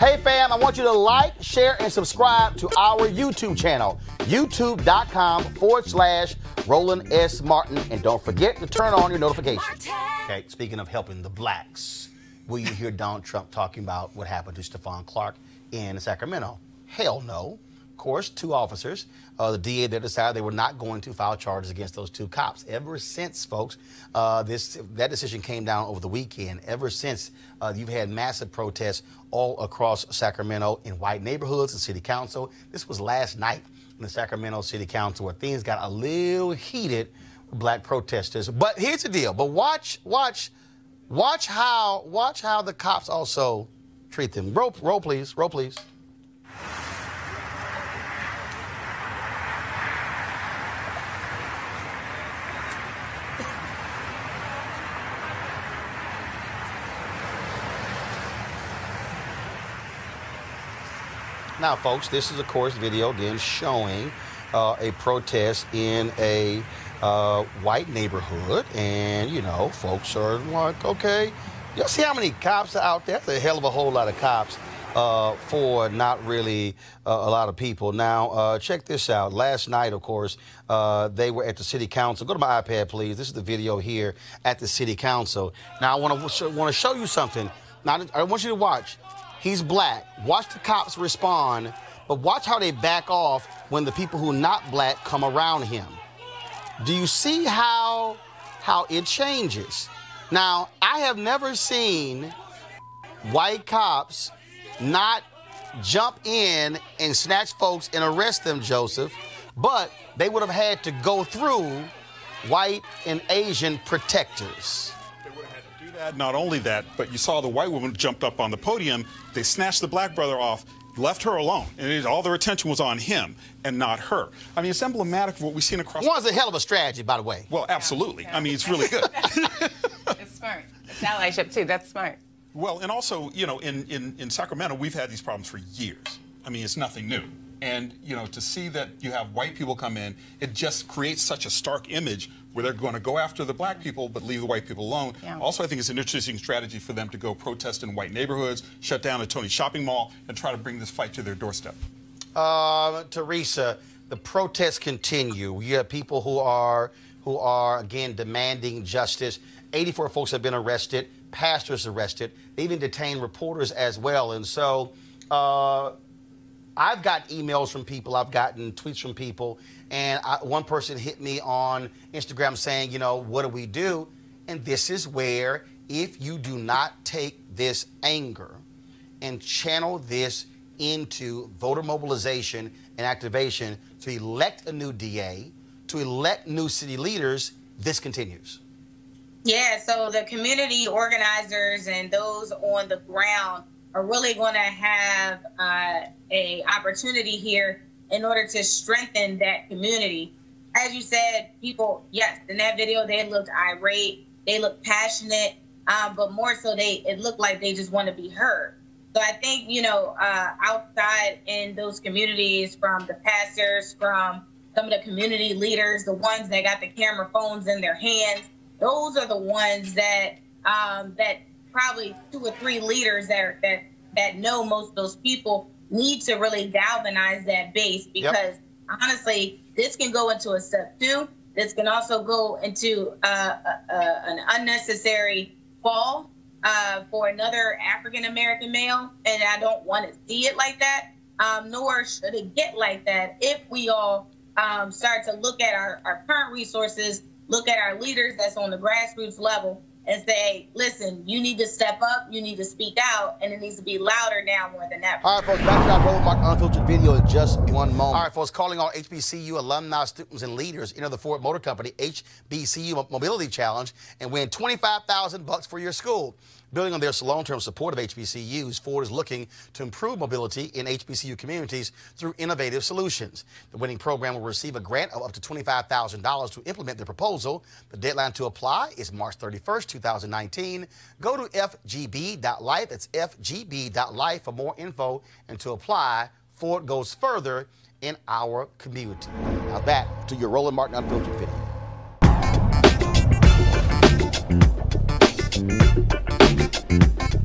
Hey fam, I want you to like, share, and subscribe to our YouTube channel, youtube.com forward slash Roland S. Martin. And don't forget to turn on your notifications. Okay, speaking of helping the blacks, will you hear Donald Trump talking about what happened to Stephon Clark in Sacramento? Hell no course, two officers. Uh, the DA there decided they were not going to file charges against those two cops. Ever since, folks, uh, this that decision came down over the weekend. Ever since, uh, you've had massive protests all across Sacramento in white neighborhoods and city council. This was last night in the Sacramento City Council where things got a little heated with black protesters. But here's the deal. But watch, watch, watch how watch how the cops also treat them. Roll, roll, please. Roll, please. Now, folks, this is, of course, video again showing uh, a protest in a uh, white neighborhood. And, you know, folks are like, okay, you see how many cops are out there? That's a hell of a whole lot of cops. Uh, for not really uh, a lot of people. Now, uh, check this out. Last night, of course, uh, they were at the city council. Go to my iPad, please. This is the video here at the city council. Now, I want to want to show you something. Now, I want you to watch. He's black. Watch the cops respond, but watch how they back off when the people who are not black come around him. Do you see how how it changes? Now, I have never seen white cops not jump in and snatch folks and arrest them, Joseph, but they would have had to go through white and Asian protectors that, not only that, but you saw the white woman jumped up on the podium. They snatched the black brother off, left her alone, and it, all their attention was on him and not her. I mean, it's emblematic of what we've seen across. One's a hell of a strategy, by the way. Well, absolutely. Yeah, yeah. I mean, it's really good. it's smart. It's allyship too. That's smart. Well, and also, you know, in, in, in Sacramento, we've had these problems for years. I mean, it's nothing new. And, you know, to see that you have white people come in, it just creates such a stark image where they're going to go after the black people but leave the white people alone. Yeah. Also, I think it's an interesting strategy for them to go protest in white neighborhoods, shut down a Tony shopping mall, and try to bring this fight to their doorstep. Uh, Teresa, the protests continue. You have people who are who are again demanding justice. 84 folks have been arrested, pastors arrested. They even detained reporters as well. And so uh, I've got emails from people, I've gotten tweets from people, and I, one person hit me on Instagram saying, you know, what do we do? And this is where, if you do not take this anger and channel this into voter mobilization and activation to elect a new DA, to elect new city leaders, this continues. Yeah, so the community organizers and those on the ground are really going to have uh, a opportunity here in order to strengthen that community. As you said, people, yes, in that video they looked irate, they looked passionate, um, but more so they it looked like they just want to be heard. So I think you know uh, outside in those communities, from the pastors, from some of the community leaders, the ones that got the camera phones in their hands, those are the ones that um, that probably two or three leaders that are, that that know most of those people need to really galvanize that base because yep. honestly, this can go into a step two. This can also go into uh, uh, uh, an unnecessary fall uh, for another African American male, and I don't want to see it like that. Um, nor should it get like that if we all um, start to look at our, our current resources, look at our leaders that's on the grassroots level, and say, listen, you need to step up, you need to speak out, and it needs to be louder now more than ever. All right, folks, back to our Roland Martin Unfiltered video in just one moment. All right, folks, calling all HBCU alumni, students, and leaders enter the Ford Motor Company HBCU Mobility Challenge and win 25000 bucks for your school. Building on their long-term support of HBCUs, Ford is looking to improve mobility in HBCU communities through innovative solutions. The winning program will receive a grant of up to $25,000 to implement the proposal. The deadline to apply is March 31st, 2019. Go to fgb.life, that's fgb.life for more info and to apply. Ford goes further in our community. Now back to your Roland Martin Unfiltered video. Thank you.